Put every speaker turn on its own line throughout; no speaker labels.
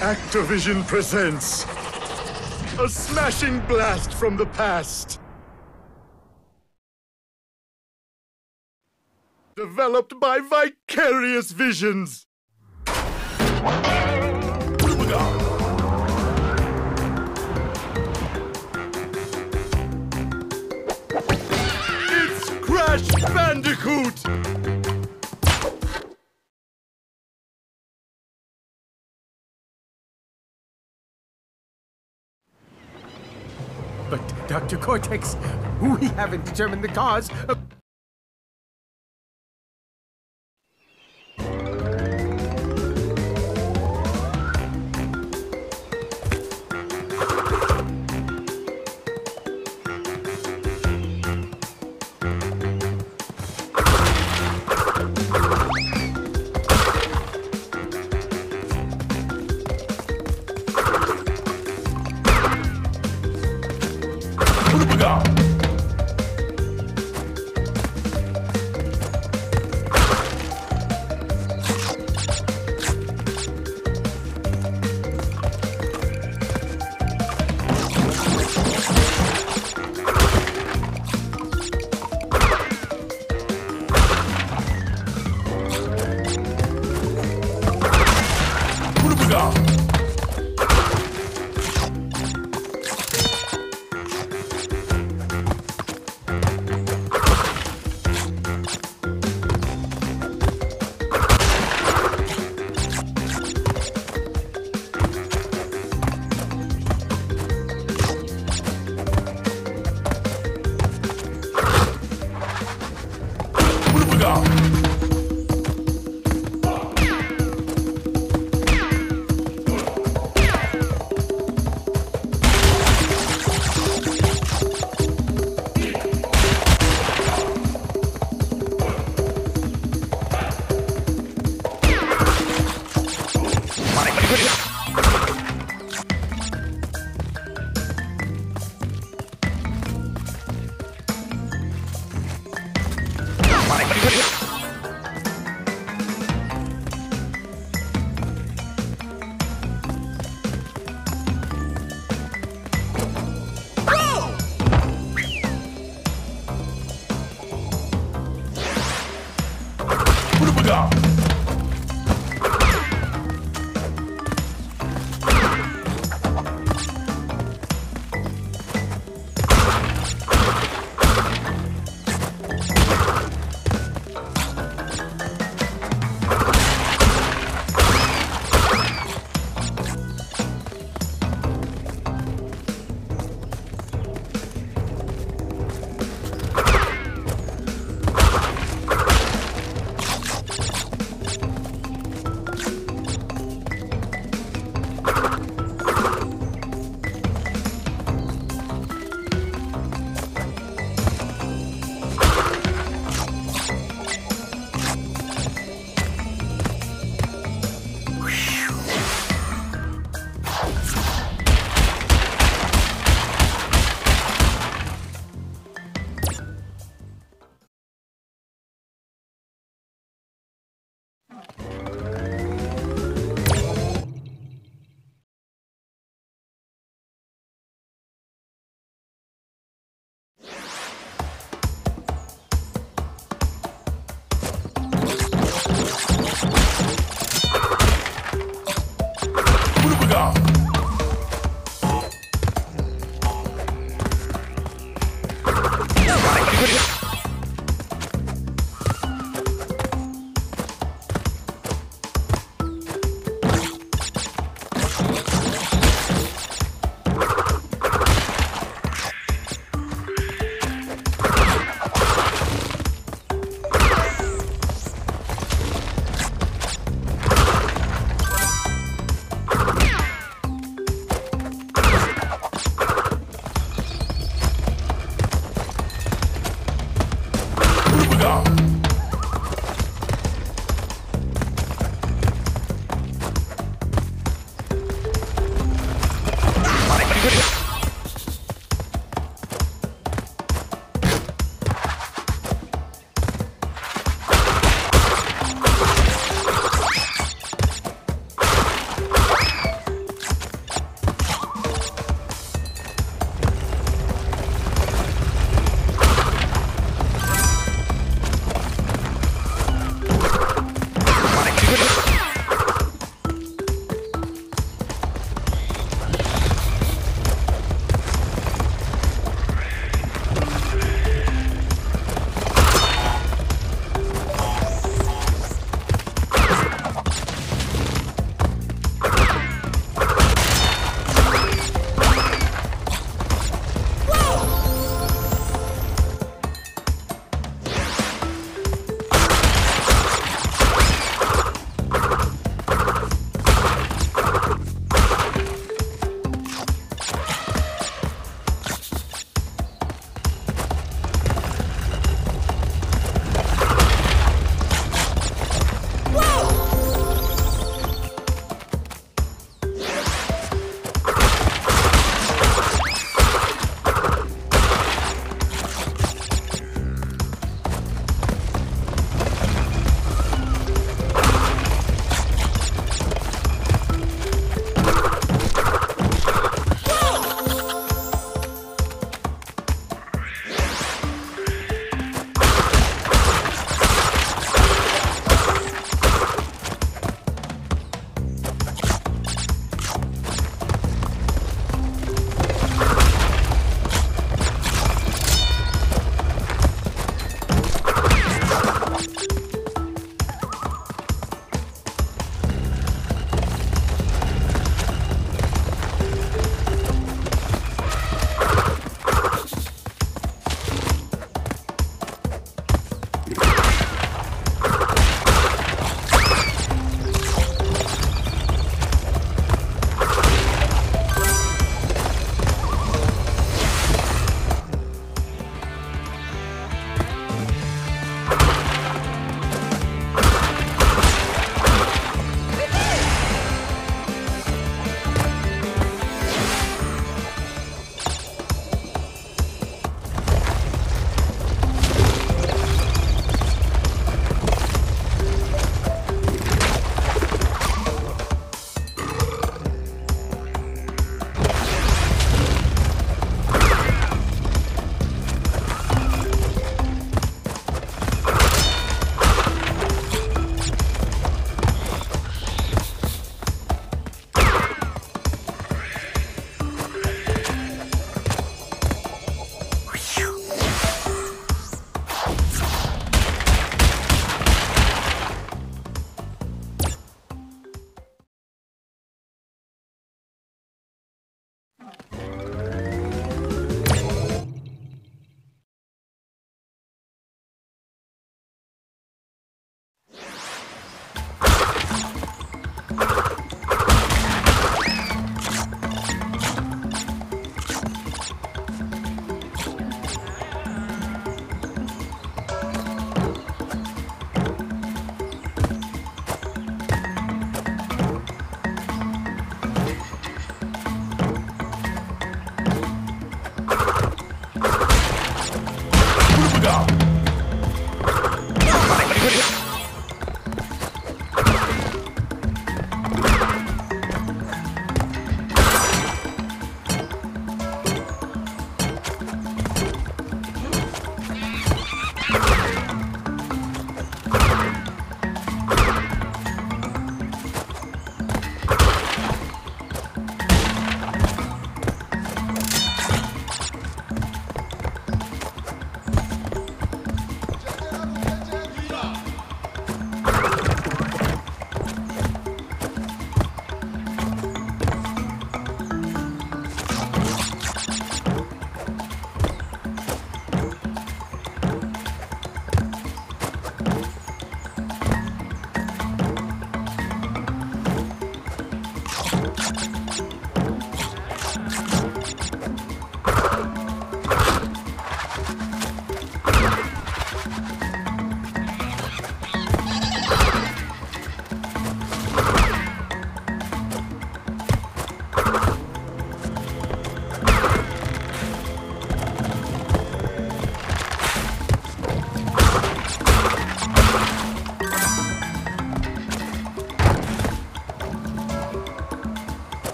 Activision presents a smashing blast from the past. Developed by Vicarious Visions. It's Crash Bandicoot!
Cortex, we haven't determined the cause of.
Go.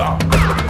Stop.